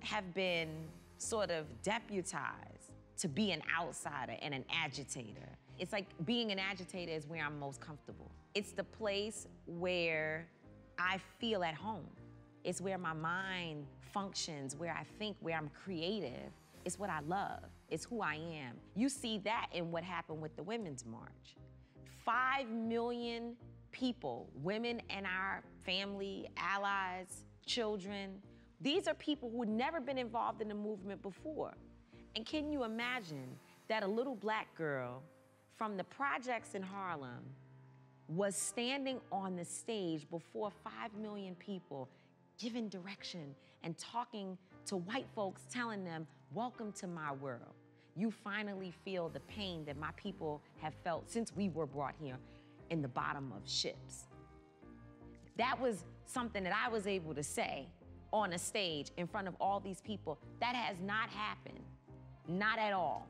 have been sort of deputized to be an outsider and an agitator. It's like being an agitator is where I'm most comfortable. It's the place where I feel at home. It's where my mind functions, where I think, where I'm creative. It's what I love. It's who I am. You see that in what happened with the Women's March. Five million people, women and our family, allies, children, these are people who had never been involved in the movement before. And can you imagine that a little black girl from the projects in Harlem was standing on the stage before five million people, giving direction and talking to white folks, telling them, Welcome to my world. You finally feel the pain that my people have felt since we were brought here in the bottom of ships. That was something that I was able to say on a stage in front of all these people. That has not happened, not at all.